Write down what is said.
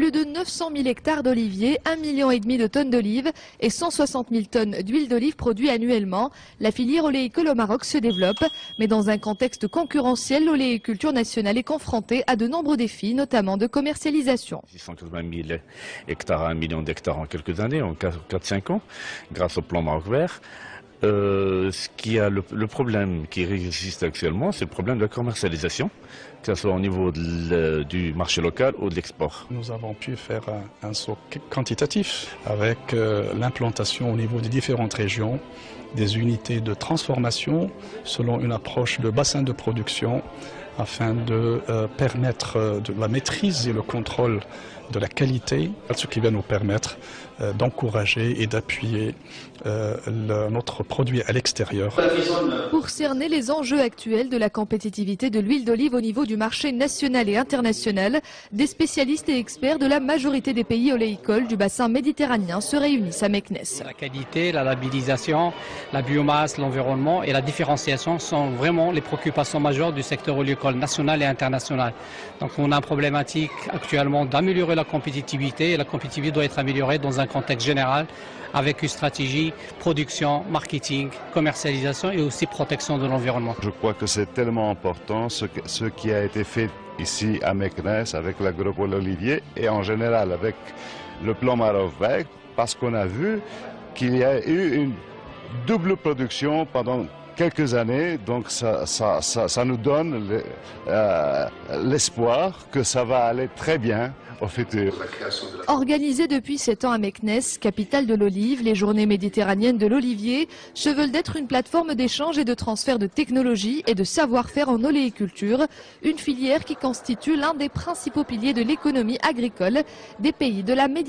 Plus de 900 000 hectares d'oliviers, 1,5 million de tonnes d'olives et 160 000 tonnes d'huile d'olive produites annuellement. La filière oléicole au Maroc se développe, mais dans un contexte concurrentiel, l'oléiculture nationale est confrontée à de nombreux défis, notamment de commercialisation. 680 000 hectares à 1 million d'hectares en quelques années, en 4-5 ans, grâce au plan Maroc vert. Euh, ce qui a le, problème qui existe actuellement, c'est le problème de la commercialisation, que ce soit au niveau du marché local ou de l'export. Nous avons pu faire un, un saut quantitatif avec euh, l'implantation au niveau des différentes régions des unités de transformation selon une approche de bassin de production afin de euh, permettre euh, de la maîtrise et le contrôle de la qualité, ce qui va nous permettre euh, d'encourager et d'appuyer euh, notre produit à l'extérieur. Pour cerner les enjeux actuels de la compétitivité de l'huile d'olive au niveau du marché national et international, des spécialistes et experts de la majorité des pays oléicoles du bassin méditerranéen se réunissent à Meknes. La qualité, la labellisation, la biomasse, l'environnement et la différenciation sont vraiment les préoccupations majeures du secteur oléicole national et international. Donc on a une problématique actuellement d'améliorer la compétitivité et la compétitivité doit être améliorée dans un contexte général avec une stratégie production, marketing, commercialisation et aussi protection de l'environnement. Je crois que c'est tellement important ce, qui a été fait ici à Meknes avec l'agropole Olivier et en général avec le plan Maroc parce qu'on a vu qu'il y a eu une double production pendant quelques années, donc ça, ça, ça, ça nous donne l'espoir euh, que ça va aller très bien au futur. Organisées depuis sept ans à Meknes, capitale de l'olive, les journées méditerranéennes de l'olivier se veulent d'être une plateforme d'échange et de transfert de technologie et de savoir-faire en oléiculture, une filière qui constitue l'un des principaux piliers de l'économie agricole des pays de la Méditerranée.